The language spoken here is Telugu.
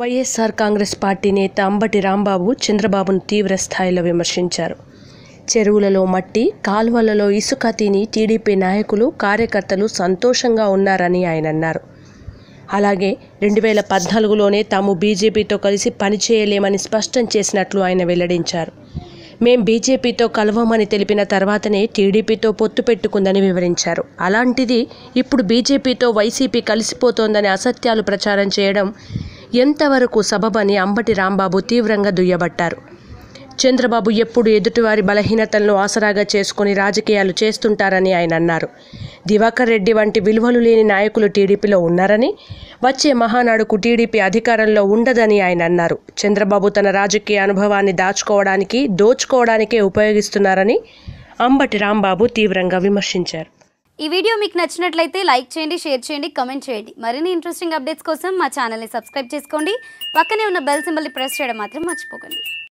వైఎస్ఆర్ కాంగ్రెస్ పార్టీ నేత అంబటి రాంబాబు చంద్రబాబును తీవ్ర స్థాయిలో విమర్శించారు. చెరువులలో మట్టి కాల్వలలో ఇసుక తిని టీడీపీ నాయకులు కార్యకర్తలు సంతోషంగా ఉన్నారని ఆయన అన్నారు. అలాగే రెండు వేల పద్నాలుగులోనే తాము బీజేపీతో కలిసి పనిచేయలేమని స్పష్టం చేసినట్లు ఆయన వెల్లడించారు. మేం బీజేపీతో కలవమని తెలిపిన తర్వాతనే టీడీపీతో పొత్తు పెట్టుకుందని వివరించారు. అలాంటిది ఇప్పుడు బీజేపీతో వైసీపీ కలిసిపోతోందని అసత్యాలు ప్రచారం చేయడం ఎంతవరకు సబబని అంబటి రాంబాబు తీవ్రంగా దుయ్యబట్టారు? చంద్రబాబు ఎప్పుడు ఎదుటివారి బలహీనతలను ఆసరాగా చేసుకుని రాజకీయాలు చేస్తుంటారని ఆయన అన్నారు. దివాకర్ రెడ్డి వంటి విలువలు లేని నాయకులు టీడీపీలో ఉన్నారని వచ్చే మహానాడుకు టీడీపీ అధికారంలో ఉండదని ఆయన అన్నారు. చంద్రబాబు తన రాజకీయ అనుభవాన్ని దాచుకోవడానికి దోచుకోవడానికే ఉపయోగిస్తున్నారని అంబటి రాంబాబు తీవ్రంగా విమర్శించారు. ఈ వీడియో మీకు నచ్చినట్లయితే లైక్ చేయండి షేర్ చేయండి కమెంట్ చేయండి. మరిన్ని ఇంట్రెస్టింగ్ అప్డేట్స్ కోసం మా ఛానల్ని సబ్స్క్రైబ్ చేసుకోండి. పక్కనే ఉన్న బెల్ సింబల్ని ప్రెస్ చేయడం మాత్రం మర్చిపోకండి.